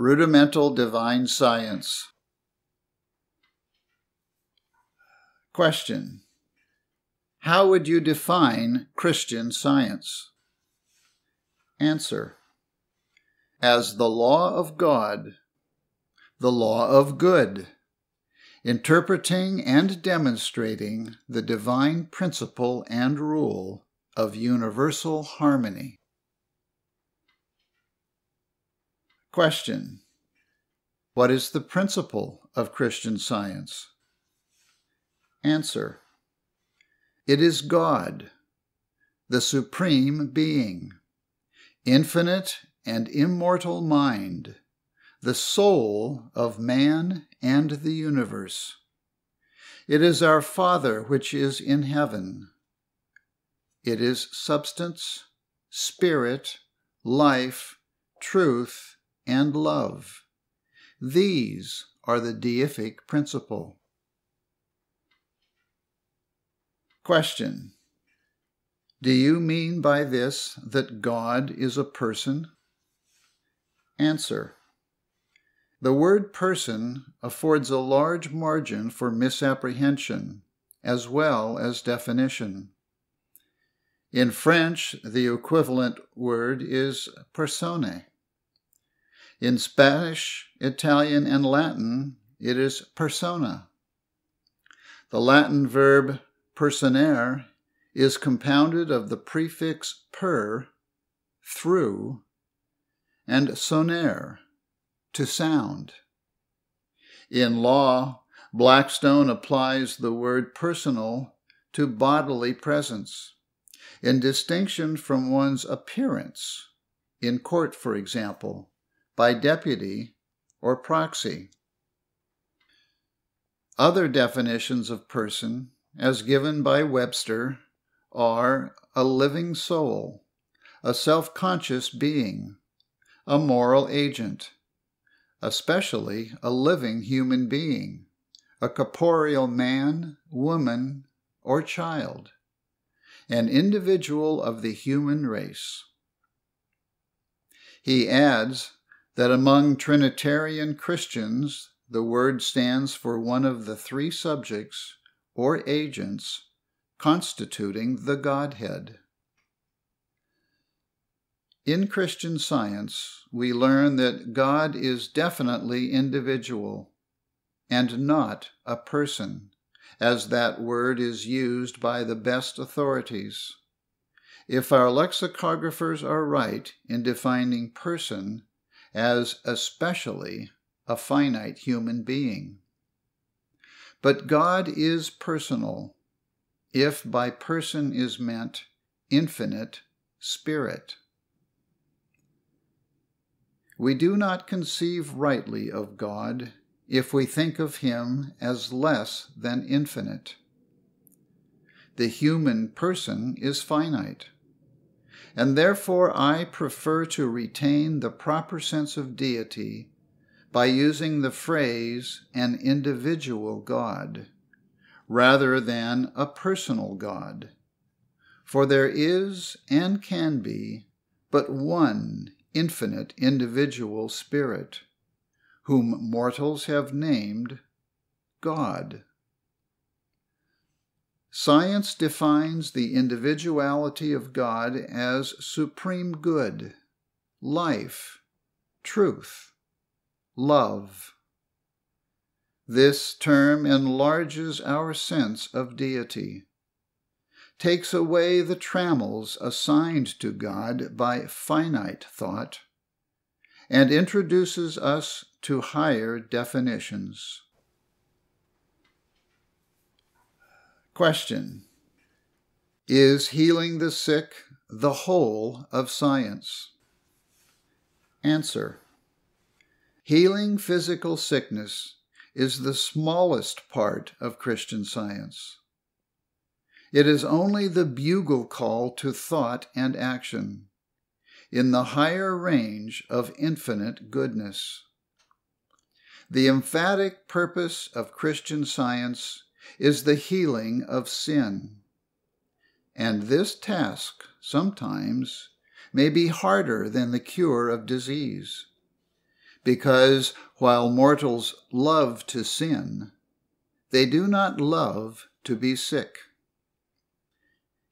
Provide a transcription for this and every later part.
Rudimental Divine Science. Question How would you define Christian science? Answer As the law of God, the law of good, interpreting and demonstrating the divine principle and rule of universal harmony. Question What is the principle of Christian science? Answer It is God, the Supreme Being, infinite and immortal mind, the soul of man and the universe. It is our Father which is in heaven. It is substance, spirit, life, truth, and love. These are the deific principle. Question Do you mean by this that God is a person? Answer The word person affords a large margin for misapprehension as well as definition. In French, the equivalent word is personne. In Spanish, Italian, and Latin, it is persona. The Latin verb personare is compounded of the prefix per, through, and sonare, to sound. In law, Blackstone applies the word personal to bodily presence, in distinction from one's appearance, in court, for example, by deputy or proxy. Other definitions of person as given by Webster, are a living soul, a self conscious being, a moral agent, especially a living human being, a corporeal man, woman, or child, an individual of the human race. He adds that among Trinitarian Christians, the word stands for one of the three subjects or agents constituting the Godhead. In Christian science, we learn that God is definitely individual and not a person, as that word is used by the best authorities. If our lexicographers are right in defining person as especially a finite human being. But God is personal, if by person is meant infinite spirit. We do not conceive rightly of God if we think of him as less than infinite. The human person is finite, and therefore I prefer to retain the proper sense of deity by using the phrase an individual God rather than a personal God. For there is and can be but one infinite individual spirit, whom mortals have named God. Science defines the individuality of God as supreme good, life, truth, love. This term enlarges our sense of deity, takes away the trammels assigned to God by finite thought, and introduces us to higher definitions. Question Is healing the sick the whole of science? Answer Healing physical sickness is the smallest part of Christian science. It is only the bugle call to thought and action in the higher range of infinite goodness. The emphatic purpose of Christian science is the healing of sin. And this task, sometimes, may be harder than the cure of disease because while mortals love to sin, they do not love to be sick.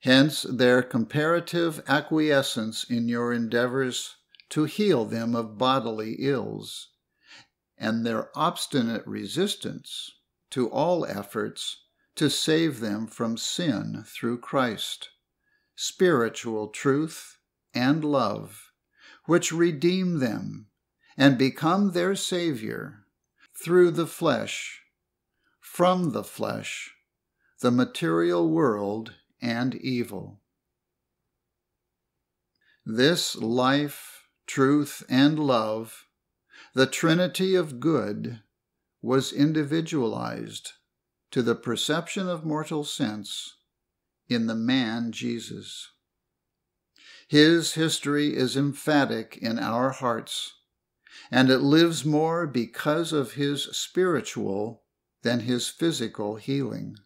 Hence their comparative acquiescence in your endeavors to heal them of bodily ills, and their obstinate resistance to all efforts to save them from sin through Christ, spiritual truth and love, which redeem them and become their Savior through the flesh, from the flesh, the material world and evil. This life, truth, and love, the Trinity of good, was individualized to the perception of mortal sense in the man Jesus. His history is emphatic in our hearts, and it lives more because of his spiritual than his physical healing.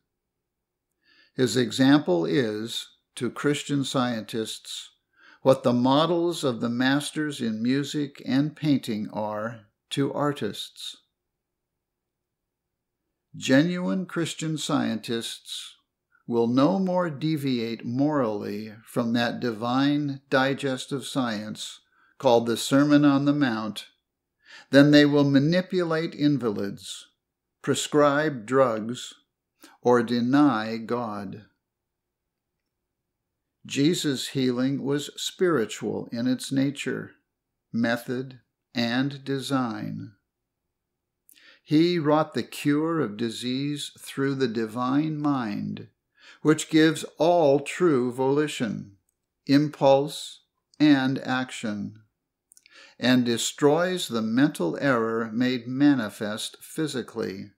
His example is, to Christian scientists, what the models of the masters in music and painting are to artists. Genuine Christian scientists will no more deviate morally from that divine digestive science called the Sermon on the Mount than they will manipulate invalids, prescribe drugs, or deny God. Jesus' healing was spiritual in its nature, method, and design. He wrought the cure of disease through the divine mind, which gives all true volition, impulse, and action, and destroys the mental error made manifest physically,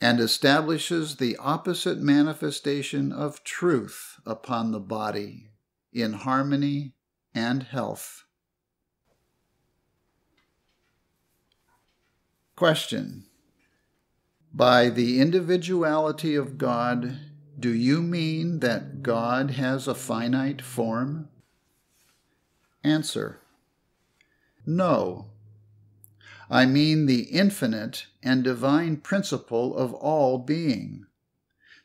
and establishes the opposite manifestation of truth upon the body in harmony and health. Question By the individuality of God, do you mean that God has a finite form? Answer No. I mean the infinite and divine principle of all being,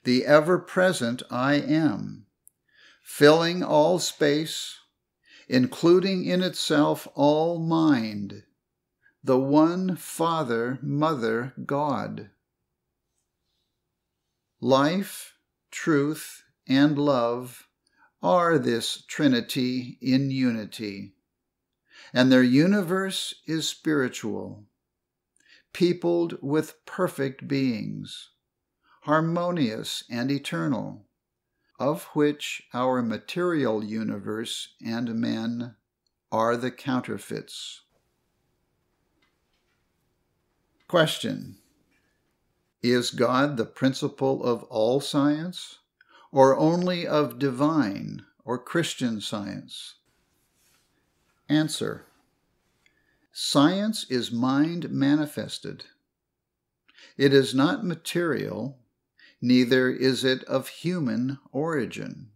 the ever present I am, filling all space, including in itself all mind the one Father, Mother, God. Life, truth, and love are this Trinity in unity, and their universe is spiritual, peopled with perfect beings, harmonious and eternal, of which our material universe and men are the counterfeits. Question Is God the principle of all science, or only of divine or Christian science? Answer Science is mind manifested. It is not material, neither is it of human origin.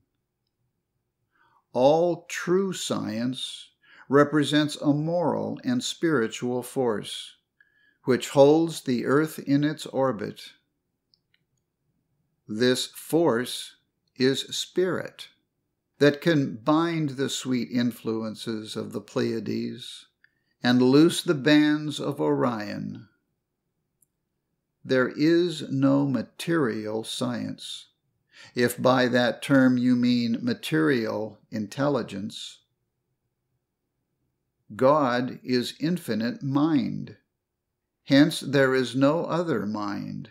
All true science represents a moral and spiritual force which holds the earth in its orbit. This force is spirit that can bind the sweet influences of the Pleiades and loose the bands of Orion. There is no material science, if by that term you mean material intelligence. God is infinite mind Hence there is no other mind.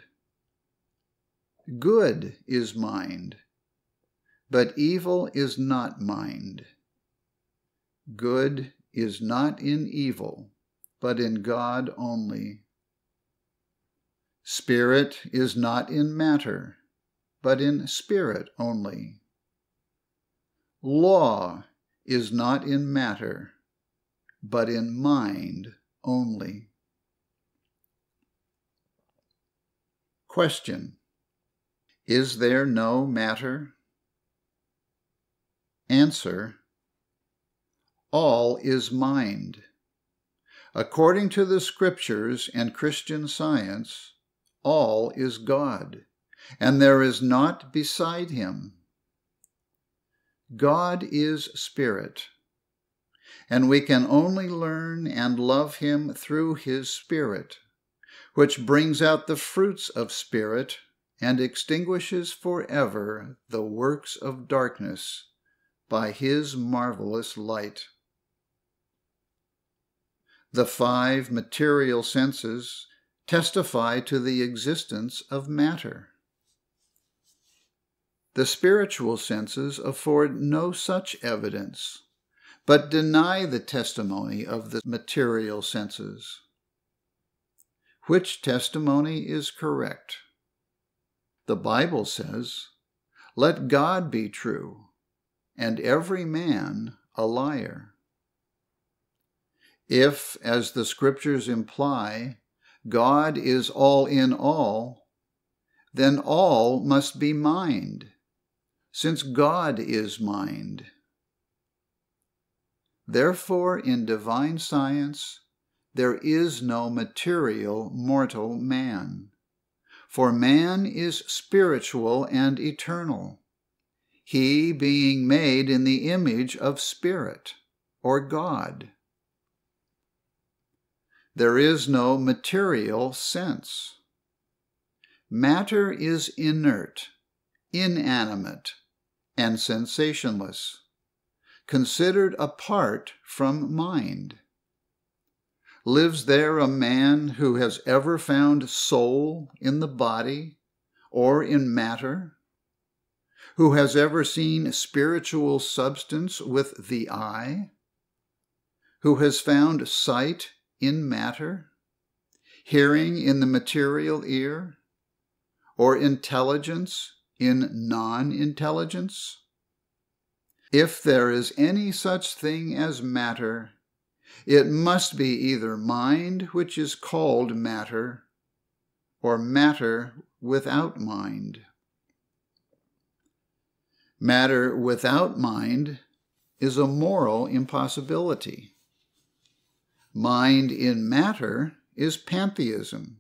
Good is mind, but evil is not mind. Good is not in evil, but in God only. Spirit is not in matter, but in spirit only. Law is not in matter, but in mind only. Question Is there no matter? Answer All is mind. According to the scriptures and Christian science, all is God, and there is naught beside him. God is Spirit, and we can only learn and love him through his Spirit, which brings out the fruits of Spirit and extinguishes forever the works of darkness by his marvelous light. The five material senses testify to the existence of matter. The spiritual senses afford no such evidence, but deny the testimony of the material senses. Which testimony is correct? The Bible says, Let God be true, and every man a liar. If, as the scriptures imply, God is all in all, then all must be mind, since God is mind. Therefore, in divine science, there is no material mortal man, for man is spiritual and eternal, he being made in the image of Spirit, or God there is no material sense. Matter is inert, inanimate, and sensationless, considered apart from mind. Lives there a man who has ever found soul in the body or in matter? Who has ever seen spiritual substance with the eye? Who has found sight in matter, hearing in the material ear, or intelligence in non intelligence? If there is any such thing as matter, it must be either mind which is called matter, or matter without mind. Matter without mind is a moral impossibility. Mind in matter is pantheism.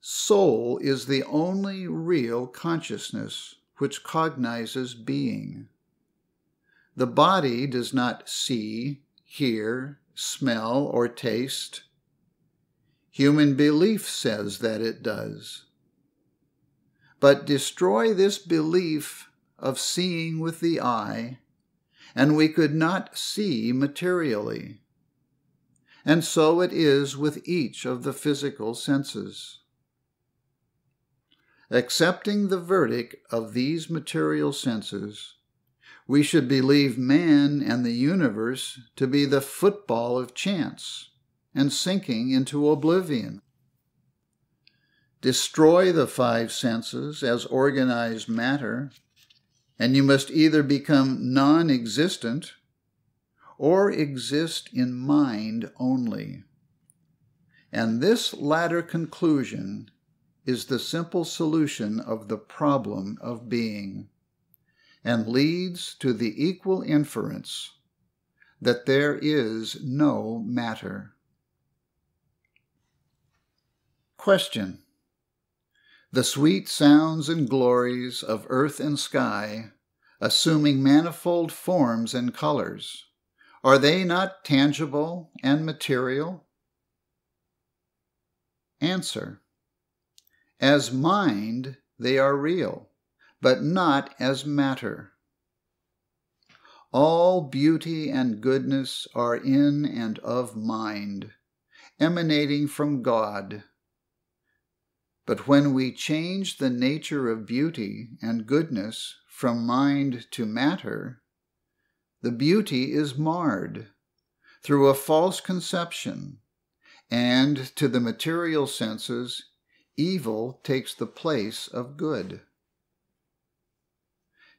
Soul is the only real consciousness which cognizes being. The body does not see, hear, smell, or taste. Human belief says that it does. But destroy this belief of seeing with the eye, and we could not see materially. And so it is with each of the physical senses. Accepting the verdict of these material senses, we should believe man and the universe to be the football of chance and sinking into oblivion. Destroy the five senses as organized matter and you must either become non existent or exist in mind only. And this latter conclusion is the simple solution of the problem of being, and leads to the equal inference that there is no matter. Question the sweet sounds and glories of earth and sky, assuming manifold forms and colors, are they not tangible and material? Answer. As mind, they are real, but not as matter. All beauty and goodness are in and of mind, emanating from God but when we change the nature of beauty and goodness from mind to matter, the beauty is marred through a false conception, and to the material senses, evil takes the place of good.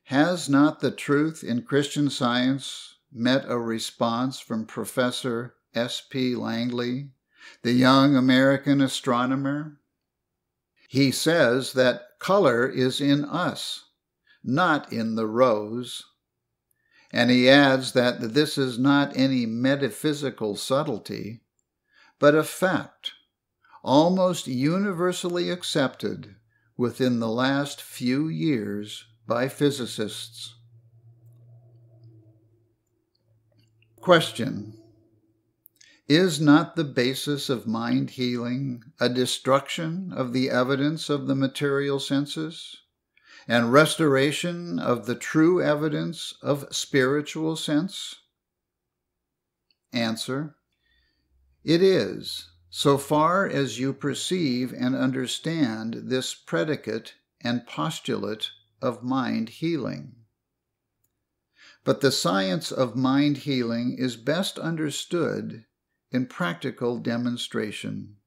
Has not the truth in Christian science met a response from Professor S. P. Langley, the young American astronomer he says that color is in us, not in the rose, And he adds that this is not any metaphysical subtlety, but a fact almost universally accepted within the last few years by physicists. Question Is not the basis of mind healing a destruction of the evidence of the material senses and restoration of the true evidence of spiritual sense? Answer It is, so far as you perceive and understand this predicate and postulate of mind healing. But the science of mind healing is best understood in practical demonstration.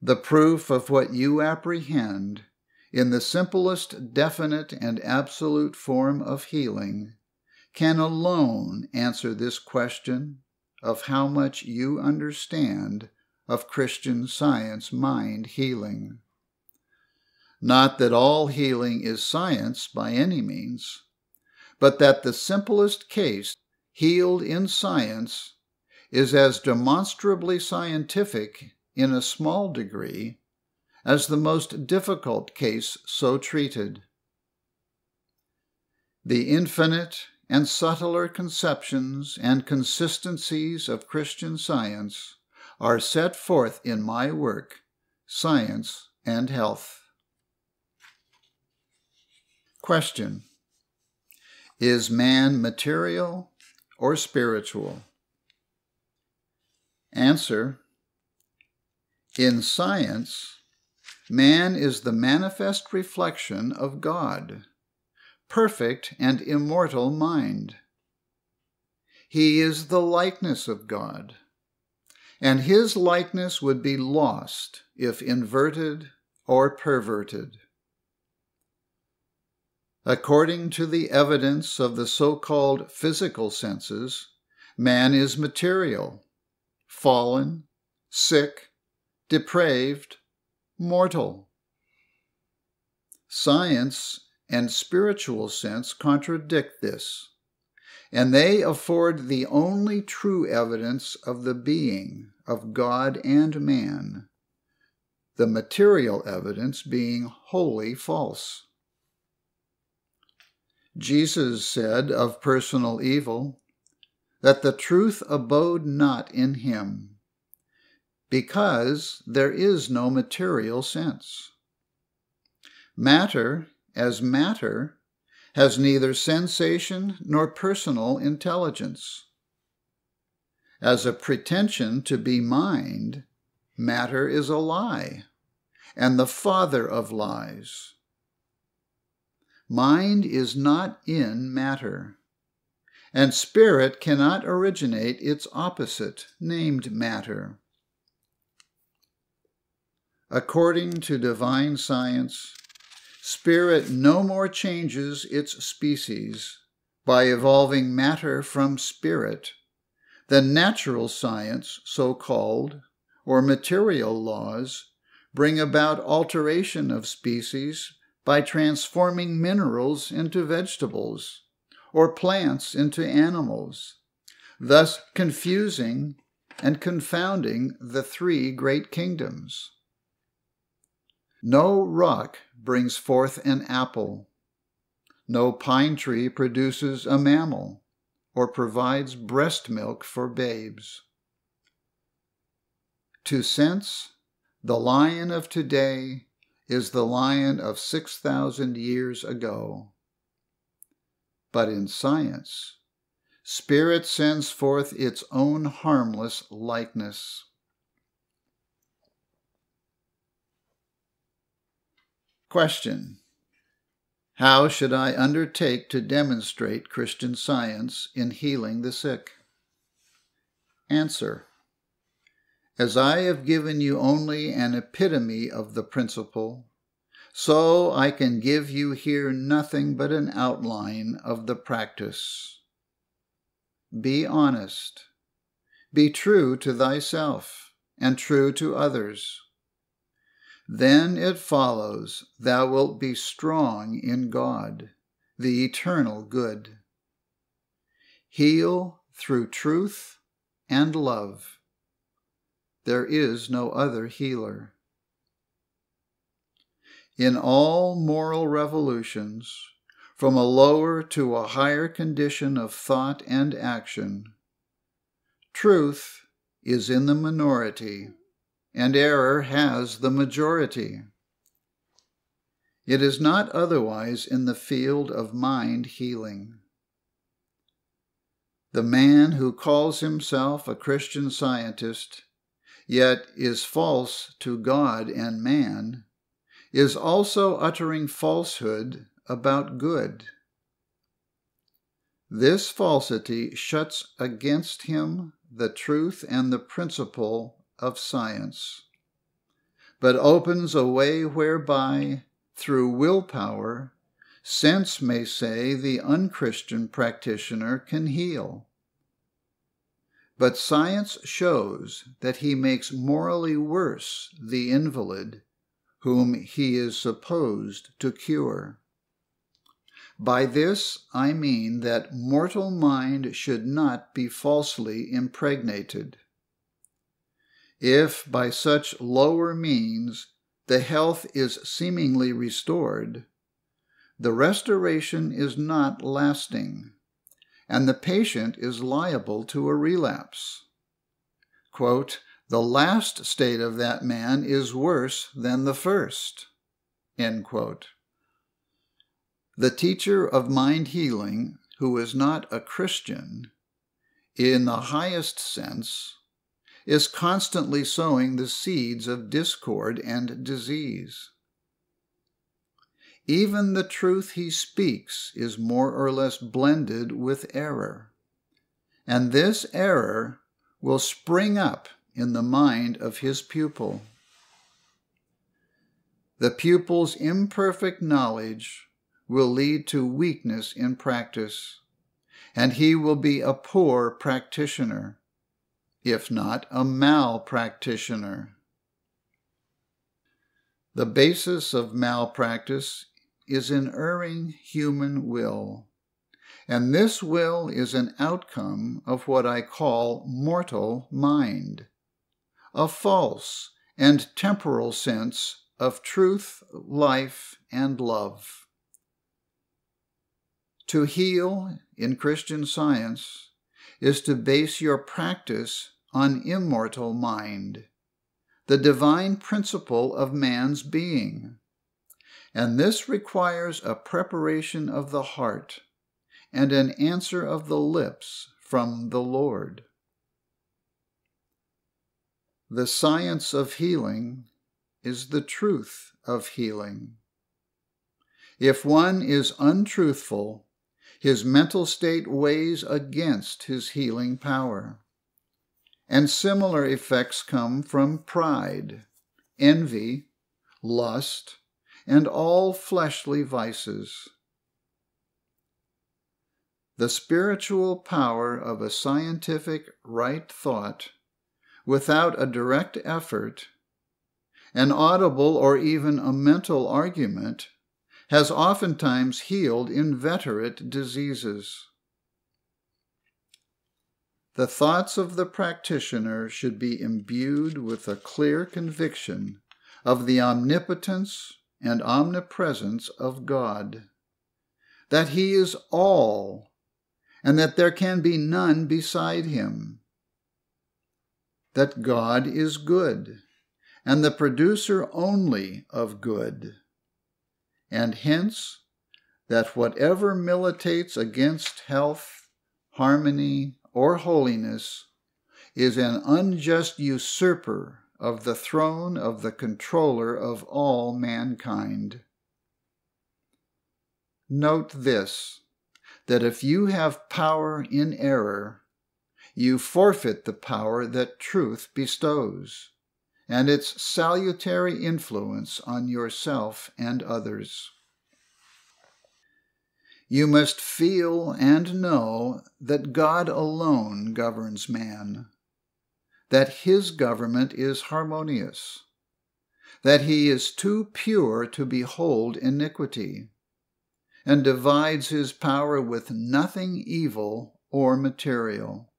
The proof of what you apprehend in the simplest definite and absolute form of healing can alone answer this question of how much you understand of Christian science mind healing. Not that all healing is science by any means but that the simplest case healed in science is as demonstrably scientific in a small degree as the most difficult case so treated. The infinite and subtler conceptions and consistencies of Christian science are set forth in my work, Science and Health. Question is man material or spiritual? Answer In science, man is the manifest reflection of God, perfect and immortal mind. He is the likeness of God, and his likeness would be lost if inverted or perverted. According to the evidence of the so called physical senses, man is material, fallen, sick, depraved, mortal. Science and spiritual sense contradict this, and they afford the only true evidence of the being of God and man, the material evidence being wholly false. Jesus said of personal evil that the truth abode not in him, because there is no material sense. Matter, as matter, has neither sensation nor personal intelligence. As a pretension to be mind, matter is a lie, and the father of lies. Mind is not in matter, and spirit cannot originate its opposite, named matter. According to divine science, spirit no more changes its species by evolving matter from spirit than natural science, so called, or material laws, bring about alteration of species by transforming minerals into vegetables or plants into animals, thus confusing and confounding the three great kingdoms. No rock brings forth an apple. No pine tree produces a mammal or provides breast milk for babes. To sense, the lion of today is the lion of 6,000 years ago. But in science, spirit sends forth its own harmless likeness. Question How should I undertake to demonstrate Christian science in healing the sick? Answer as I have given you only an epitome of the principle, so I can give you here nothing but an outline of the practice. Be honest. Be true to thyself and true to others. Then it follows thou wilt be strong in God, the eternal good. heal through truth and love. There is no other healer. In all moral revolutions, from a lower to a higher condition of thought and action, truth is in the minority and error has the majority. It is not otherwise in the field of mind healing. The man who calls himself a Christian scientist, yet is false to God and man, is also uttering falsehood about good. This falsity shuts against him the truth and the principle of science, but opens a way whereby, through willpower, sense may say the unchristian practitioner can heal. But science shows that he makes morally worse the invalid whom he is supposed to cure. By this I mean that mortal mind should not be falsely impregnated. If by such lower means the health is seemingly restored, the restoration is not lasting, and the patient is liable to a relapse. Quote, the last state of that man is worse than the first. The teacher of mind healing, who is not a Christian, in the highest sense, is constantly sowing the seeds of discord and disease. Even the truth he speaks is more or less blended with error. And this error will spring up in the mind of his pupil. The pupil's imperfect knowledge will lead to weakness in practice, and he will be a poor practitioner, if not a malpractitioner. The basis of malpractice is an erring human will. And this will is an outcome of what I call mortal mind, a false and temporal sense of truth, life, and love. To heal in Christian science is to base your practice on immortal mind, the divine principle of man's being and this requires a preparation of the heart and an answer of the lips from the Lord. The science of healing is the truth of healing. If one is untruthful, his mental state weighs against his healing power. And similar effects come from pride, envy, lust, and all fleshly vices. The spiritual power of a scientific right thought, without a direct effort, an audible or even a mental argument, has oftentimes healed inveterate diseases. The thoughts of the practitioner should be imbued with a clear conviction of the omnipotence and omnipresence of God, that He is all, and that there can be none beside Him, that God is good, and the producer only of good, and hence that whatever militates against health, harmony, or holiness is an unjust usurper of the throne of the controller of all mankind. Note this that if you have power in error, you forfeit the power that truth bestows and its salutary influence on yourself and others. You must feel and know that God alone governs man that his government is harmonious, that he is too pure to behold iniquity, and divides his power with nothing evil or material.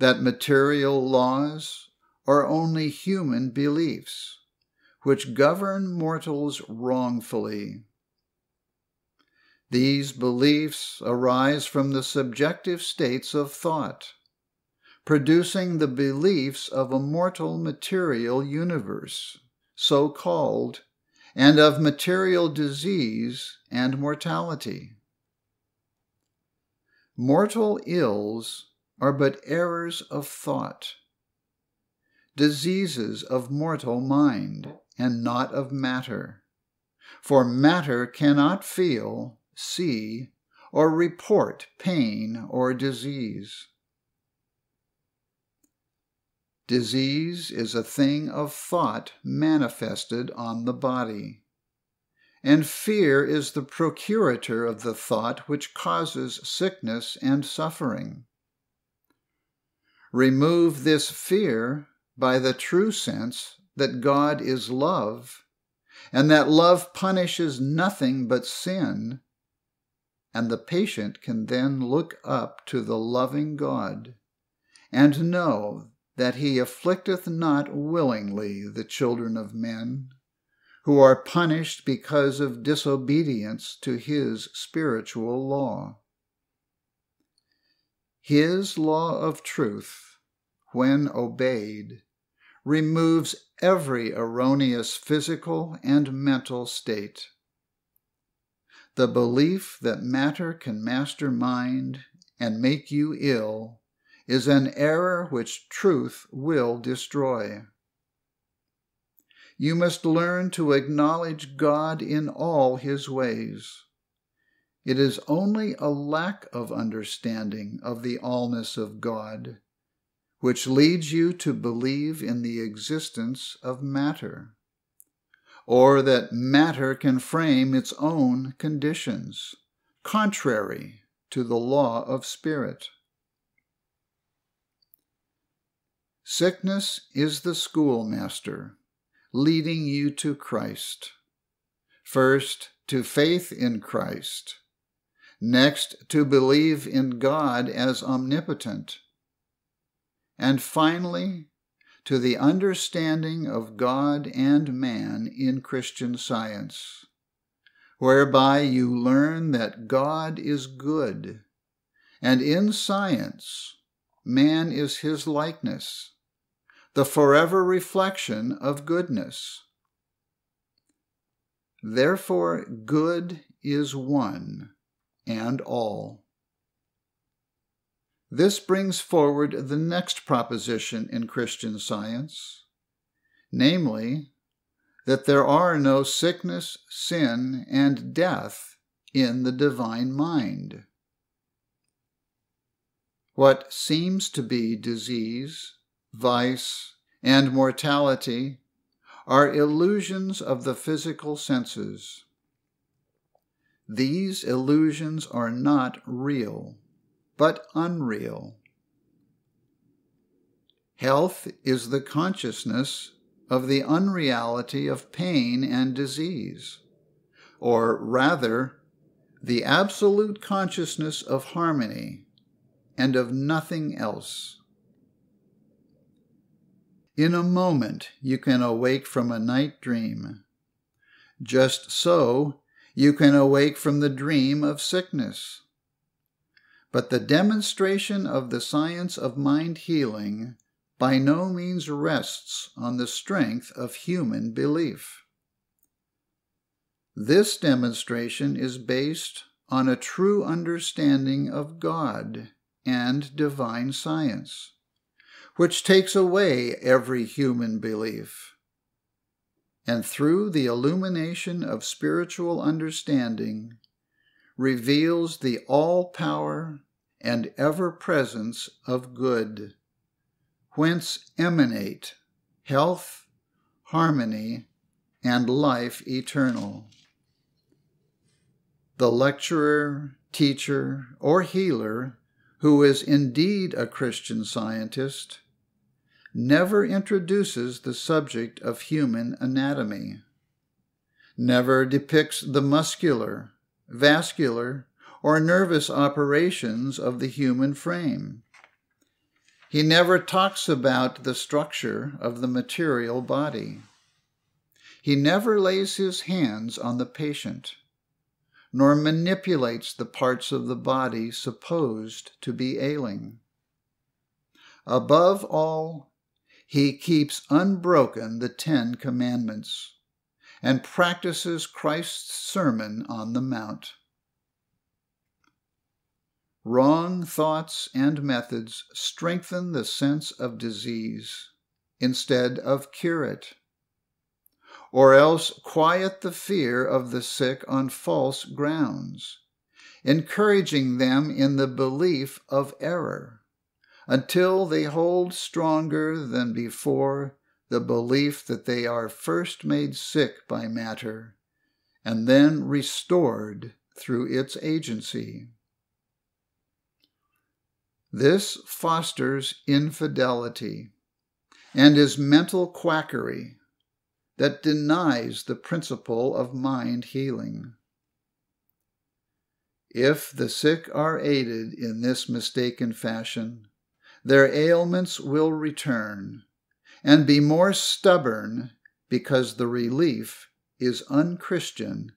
That material laws are only human beliefs, which govern mortals wrongfully. These beliefs arise from the subjective states of thought, producing the beliefs of a mortal material universe, so called, and of material disease and mortality. Mortal ills are but errors of thought, diseases of mortal mind, and not of matter. For matter cannot feel, see, or report pain or disease. Disease is a thing of thought manifested on the body and fear is the procurator of the thought which causes sickness and suffering. Remove this fear by the true sense that God is love, and that love punishes nothing but sin, and the patient can then look up to the loving God and know that he afflicteth not willingly the children of men who are punished because of disobedience to his spiritual law. His law of truth, when obeyed, removes every erroneous physical and mental state. The belief that matter can master mind and make you ill is an error which truth will destroy. You must learn to acknowledge God in all his ways. It is only a lack of understanding of the allness of God which leads you to believe in the existence of matter, or that matter can frame its own conditions, contrary to the law of spirit. Sickness is the schoolmaster leading you to Christ. First, to faith in Christ. Next, to believe in God as omnipotent. And finally, to the understanding of God and man in Christian science, whereby you learn that God is good, and in science, man is his likeness the forever reflection of goodness. Therefore, good is one and all. This brings forward the next proposition in Christian science, namely, that there are no sickness, sin, and death in the divine mind. What seems to be disease, vice, and mortality are illusions of the physical senses. These illusions are not real, but unreal. Health is the consciousness of the unreality of pain and disease, or rather, the absolute consciousness of harmony and of nothing else. In a moment you can awake from a night dream. Just so, you can awake from the dream of sickness. But the demonstration of the science of mind healing by no means rests on the strength of human belief. This demonstration is based on a true understanding of God and divine science which takes away every human belief. And through the illumination of spiritual understanding, reveals the all power and ever presence of good, whence emanate health, harmony, and life eternal. The lecturer, teacher, or healer who is indeed a Christian scientist never introduces the subject of human anatomy, never depicts the muscular, vascular, or nervous operations of the human frame. He never talks about the structure of the material body. He never lays his hands on the patient, nor manipulates the parts of the body supposed to be ailing. Above all, he keeps unbroken the Ten Commandments and practices Christ's Sermon on the Mount. Wrong thoughts and methods strengthen the sense of disease instead of cure it, or else quiet the fear of the sick on false grounds, encouraging them in the belief of error until they hold stronger than before the belief that they are first made sick by matter and then restored through its agency. This fosters infidelity and is mental quackery that denies the principle of mind healing. If the sick are aided in this mistaken fashion, their ailments will return and be more stubborn because the relief is unchristian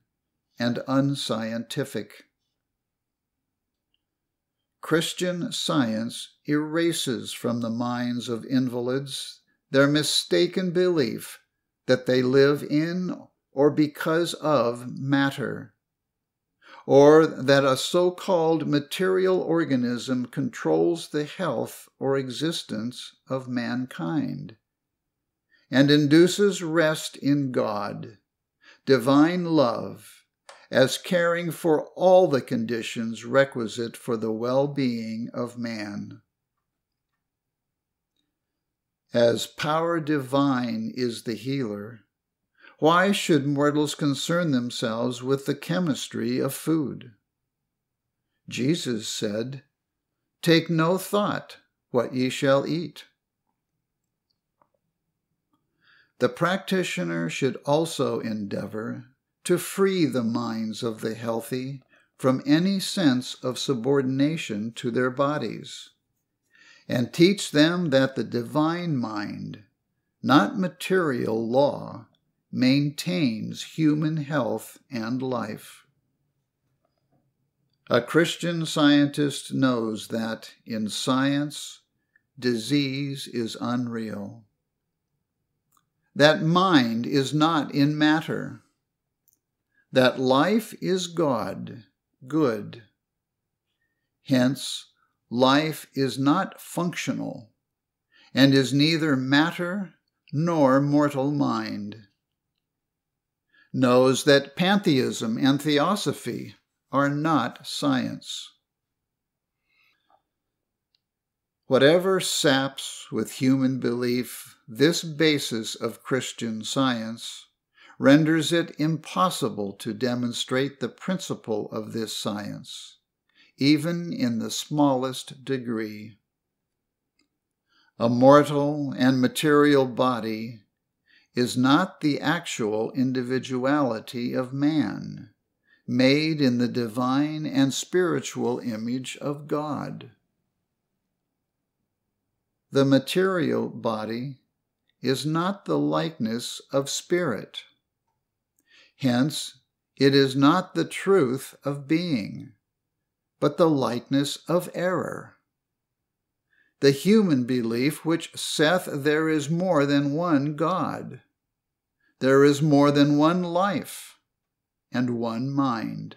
and unscientific. Christian science erases from the minds of invalids their mistaken belief that they live in or because of matter, or that a so called material organism controls the health or existence of mankind, and induces rest in God, divine love, as caring for all the conditions requisite for the well being of man. As power divine is the healer, why should mortals concern themselves with the chemistry of food? Jesus said, Take no thought what ye shall eat. The practitioner should also endeavor to free the minds of the healthy from any sense of subordination to their bodies, and teach them that the divine mind, not material law, maintains human health and life. A Christian scientist knows that in science, disease is unreal. That mind is not in matter that life is God, good. Hence, life is not functional and is neither matter nor mortal mind. Knows that pantheism and theosophy are not science. Whatever saps with human belief this basis of Christian science, renders it impossible to demonstrate the principle of this science, even in the smallest degree. A mortal and material body is not the actual individuality of man, made in the divine and spiritual image of God. The material body is not the likeness of spirit. Hence, it is not the truth of being, but the likeness of error. The human belief which saith there is more than one God, there is more than one life, and one mind.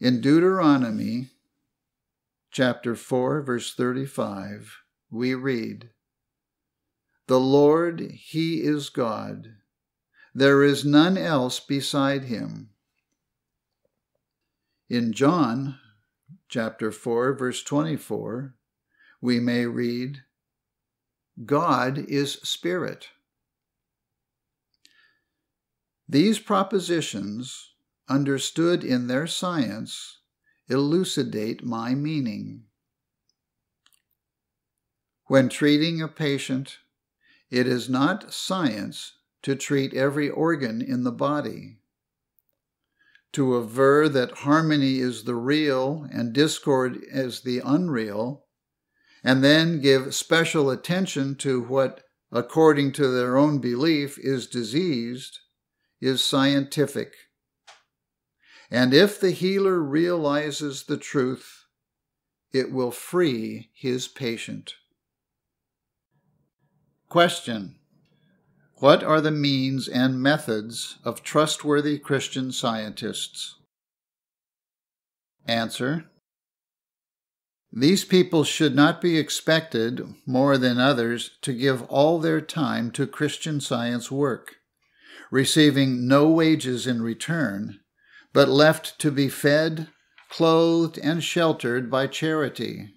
In Deuteronomy chapter 4, verse 35, we read, the Lord, He is God. There is none else beside Him. In John chapter 4, verse 24, we may read, God is Spirit. These propositions, understood in their science, elucidate my meaning. When treating a patient, it is not science to treat every organ in the body. to aver that harmony is the real and discord is the unreal, and then give special attention to what, according to their own belief, is diseased, is scientific. And if the healer realizes the truth, it will free his patient. Question what are the means and methods of trustworthy Christian scientists? Answer. These people should not be expected, more than others, to give all their time to Christian science work, receiving no wages in return, but left to be fed, clothed, and sheltered by charity.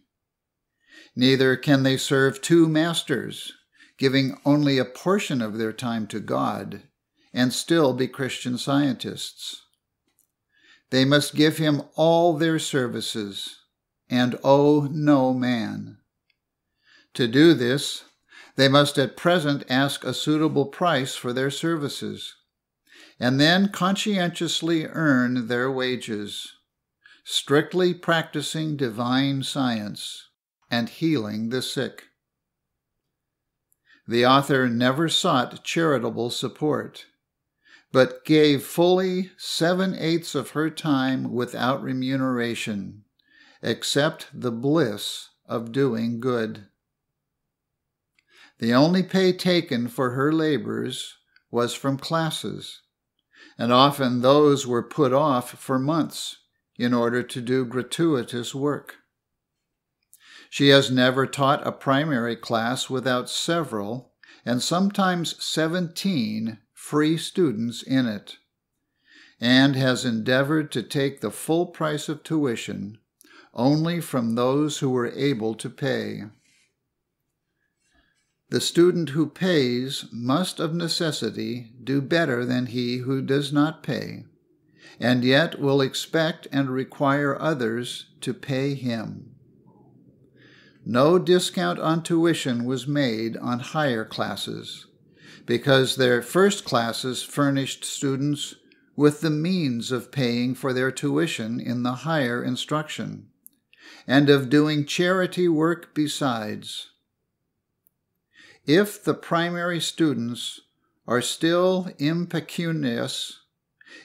Neither can they serve two masters giving only a portion of their time to God, and still be Christian scientists. They must give him all their services and owe no man. To do this, they must at present ask a suitable price for their services, and then conscientiously earn their wages, strictly practicing divine science and healing the sick. The author never sought charitable support, but gave fully seven eighths of her time without remuneration, except the bliss of doing good. The only pay taken for her labors was from classes, and often those were put off for months in order to do gratuitous work. She has never taught a primary class without several, and sometimes 17, free students in it, and has endeavored to take the full price of tuition only from those who were able to pay. The student who pays must of necessity do better than he who does not pay, and yet will expect and require others to pay him. No discount on tuition was made on higher classes because their first classes furnished students with the means of paying for their tuition in the higher instruction and of doing charity work besides. If the primary students are still impecunious,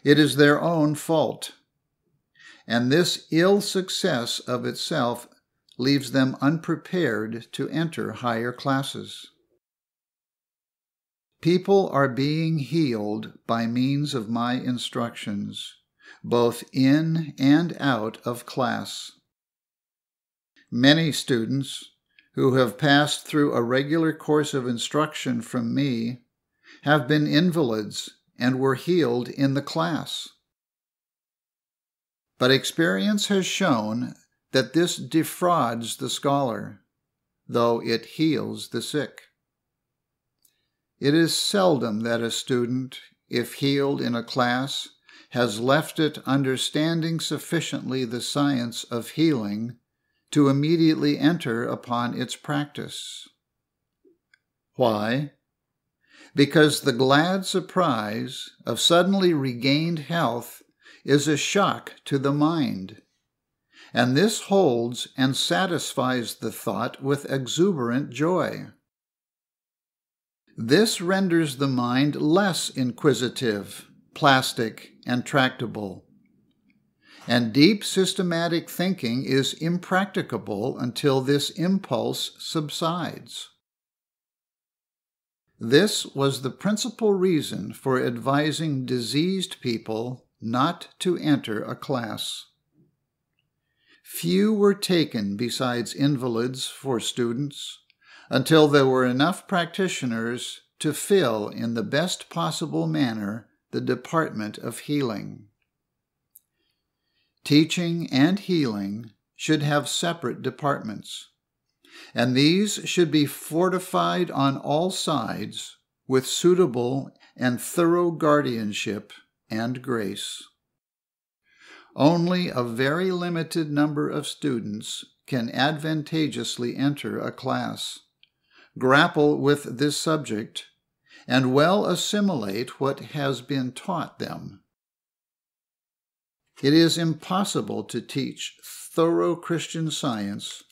it is their own fault. And this ill success of itself leaves them unprepared to enter higher classes. People are being healed by means of my instructions, both in and out of class. Many students who have passed through a regular course of instruction from me have been invalids and were healed in the class. But experience has shown that this defrauds the scholar, though it heals the sick. It is seldom that a student, if healed in a class, has left it understanding sufficiently the science of healing to immediately enter upon its practice. Why? Because the glad surprise of suddenly regained health is a shock to the mind and this holds and satisfies the thought with exuberant joy. This renders the mind less inquisitive, plastic, and tractable. And deep systematic thinking is impracticable until this impulse subsides. This was the principal reason for advising diseased people not to enter a class. Few were taken besides invalids for students until there were enough practitioners to fill in the best possible manner the department of healing. Teaching and healing should have separate departments, and these should be fortified on all sides with suitable and thorough guardianship and grace. Only a very limited number of students can advantageously enter a class, grapple with this subject, and well assimilate what has been taught them. It is impossible to teach thorough Christian science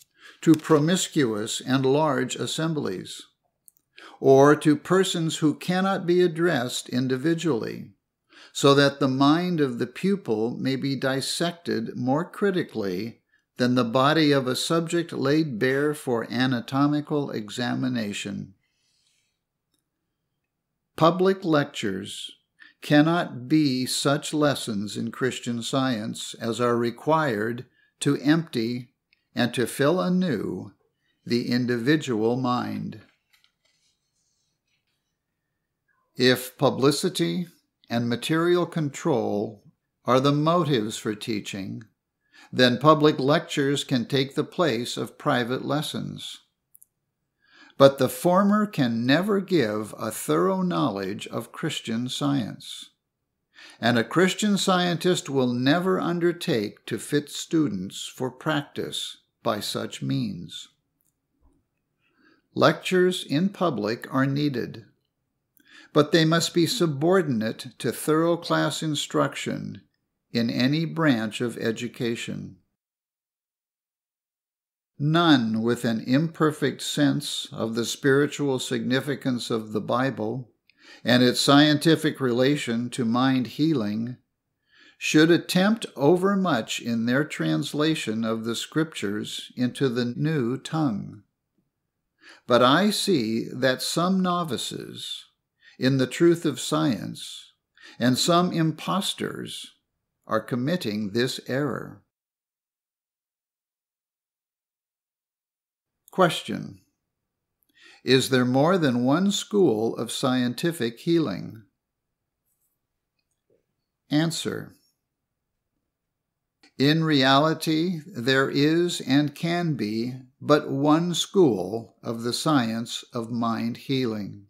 to promiscuous and large assemblies, or to persons who cannot be addressed individually, so that the mind of the pupil may be dissected more critically than the body of a subject laid bare for anatomical examination. Public lectures cannot be such lessons in Christian science as are required to empty and to fill anew the individual mind. If publicity and material control are the motives for teaching, then public lectures can take the place of private lessons. But the former can never give a thorough knowledge of Christian science. And a Christian scientist will never undertake to fit students for practice by such means. Lectures in public are needed, but they must be subordinate to thorough class instruction in any branch of education. None with an imperfect sense of the spiritual significance of the Bible and its scientific relation to mind healing should attempt overmuch in their translation of the Scriptures into the new tongue. But I see that some novices in the truth of science and some impostors are committing this error. Question Is there more than one school of scientific healing? Answer In reality, there is and can be but one school of the science of mind healing.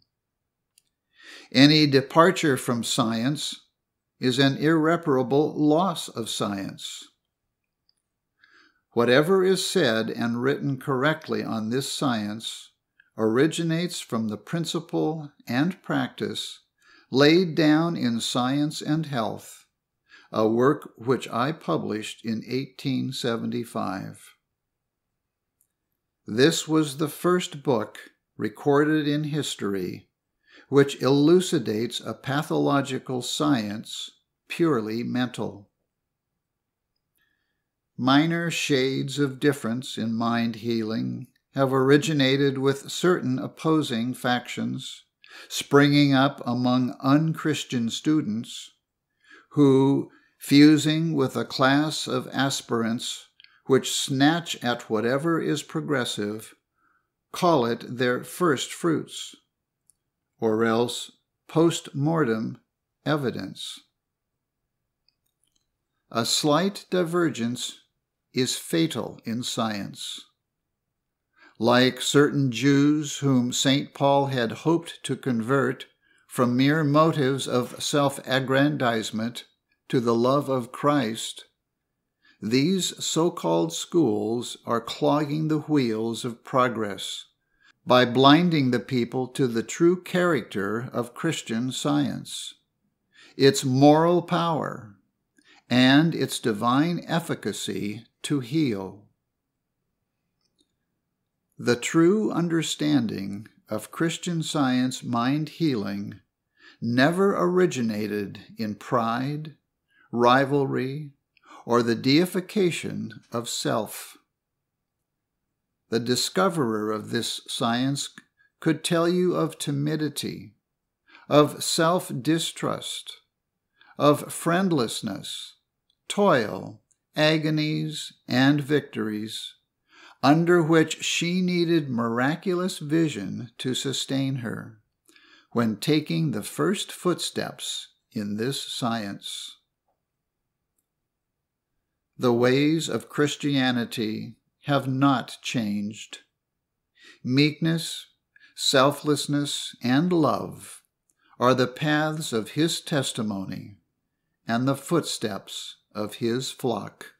Any departure from science is an irreparable loss of science. Whatever is said and written correctly on this science originates from the principle and practice laid down in Science and Health, a work which I published in 1875. This was the first book recorded in history which elucidates a pathological science purely mental. Minor shades of difference in mind healing have originated with certain opposing factions, springing up among unchristian students who, fusing with a class of aspirants which snatch at whatever is progressive, call it their first fruits or else post mortem evidence. A slight divergence is fatal in science. Like certain Jews whom St. Paul had hoped to convert from mere motives of self aggrandizement to the love of Christ, these so called schools are clogging the wheels of progress by blinding the people to the true character of Christian science, its moral power, and its divine efficacy to heal. The true understanding of Christian science mind healing never originated in pride, rivalry, or the deification of self. The discoverer of this science could tell you of timidity, of self distrust, of friendlessness, toil, agonies, and victories, under which she needed miraculous vision to sustain her when taking the first footsteps in this science. The ways of Christianity have not changed. Meekness, selflessness, and love are the paths of his testimony and the footsteps of his flock.